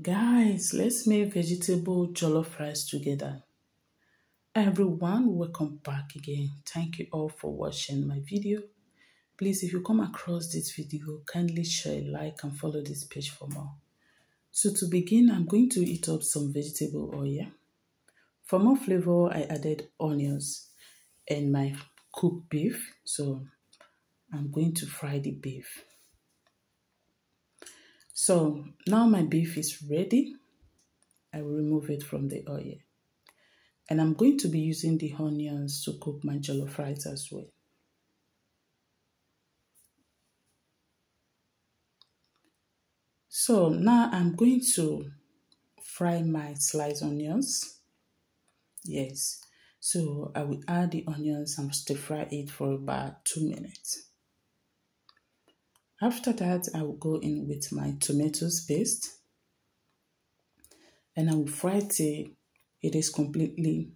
Guys, let's make vegetable jollof rice together. Everyone, welcome back again. Thank you all for watching my video. Please, if you come across this video, kindly share, like, and follow this page for more. So to begin, I'm going to heat up some vegetable oil. For more flavor, I added onions and my cooked beef. So I'm going to fry the beef. So now my beef is ready. I will remove it from the oil. And I'm going to be using the onions to cook my jollof rice as well. So now I'm going to fry my sliced onions. Yes. So I will add the onions and stir fry it for about two minutes. After that, I will go in with my tomatoes paste and I will fry till it is completely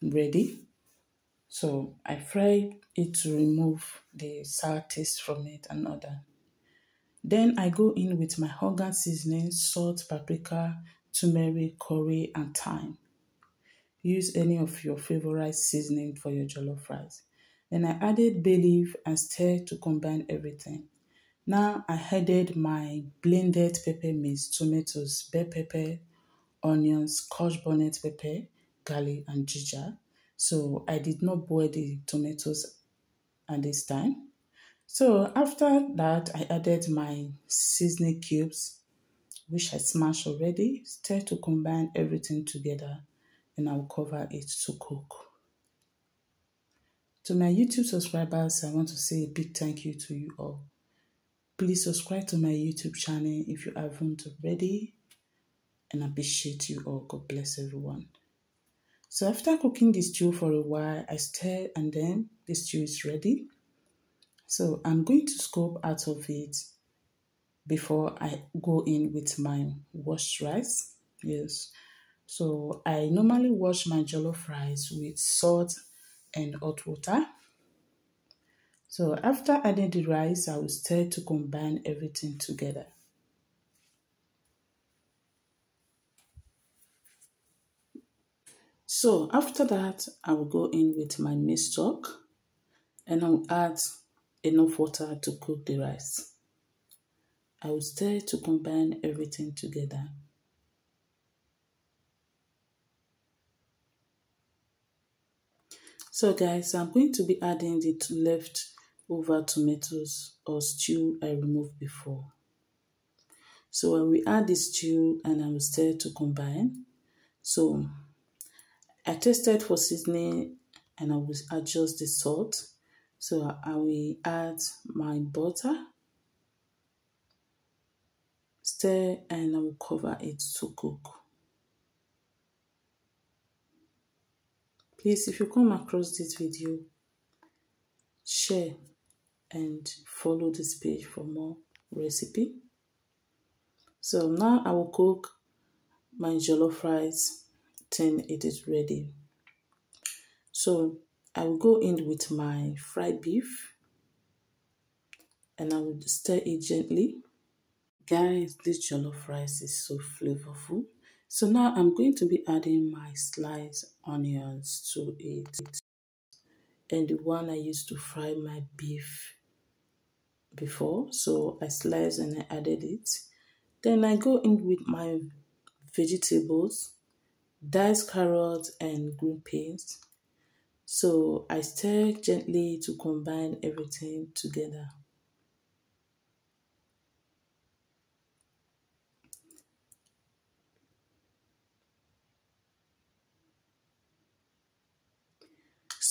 ready. So I fry it to remove the sour taste from it and other. Then I go in with my Onga seasoning, salt, paprika, turmeric, curry, and thyme. Use any of your favorite seasoning for your jollof rice. Then I added bay leaf and stir to combine everything. Now I added my blended pepper mix, tomatoes, bell pepper, onions, scotch bonnet pepper, garlic, and ginger. So I did not boil the tomatoes at this time. So after that, I added my seasoning cubes, which I smashed already, stir to combine everything together, and I'll cover it to cook. To my YouTube subscribers, I want to say a big thank you to you all. Please subscribe to my YouTube channel if you haven't already and appreciate you all. God bless everyone. So after cooking the stew for a while, I stir and then the stew is ready. So I'm going to scoop out of it before I go in with my washed rice. Yes. So I normally wash my jollof rice with salt and hot water. So after adding the rice, I will stir to combine everything together. So after that, I will go in with my stock and I will add enough water to cook the rice. I will stir to combine everything together. So guys, I'm going to be adding the left over tomatoes or stew I removed before. So I will add the stew and I will stir to combine. So I tested for seasoning and I will adjust the salt. So I will add my butter, stir and I will cover it to cook. Please, if you come across this video, share and follow this page for more recipe. So now I will cook my jollof rice till it is ready. So I will go in with my fried beef and I will stir it gently. Guys, this jollof rice is so flavorful. So now I'm going to be adding my sliced onions to it and the one I used to fry my beef before. So I sliced and I added it. Then I go in with my vegetables, diced carrots and green peas. So I stir gently to combine everything together.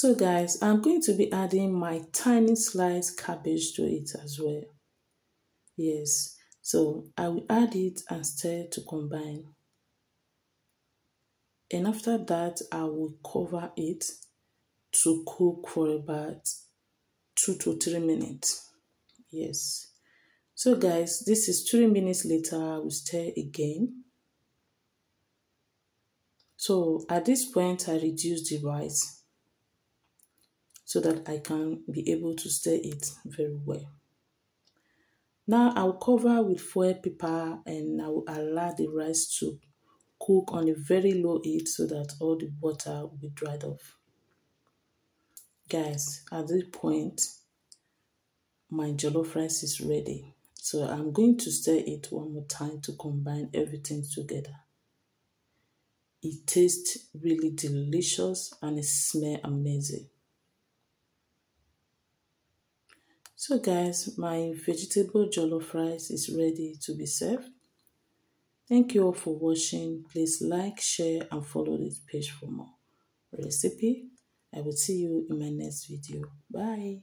So guys, I'm going to be adding my tiny sliced cabbage to it as well. Yes, so I will add it and stir to combine. And after that, I will cover it to cook for about two to three minutes. Yes. So guys, this is three minutes later, I will stir again. So at this point, I reduce the rice so that I can be able to stir it very well. Now I'll cover with foil paper and I will allow the rice to cook on a very low heat so that all the water will be dried off. Guys, at this point, my jollof rice is ready. So I'm going to stir it one more time to combine everything together. It tastes really delicious and it smells amazing. So guys, my vegetable jollof rice is ready to be served. Thank you all for watching. Please like, share and follow this page for more recipe. I will see you in my next video. Bye.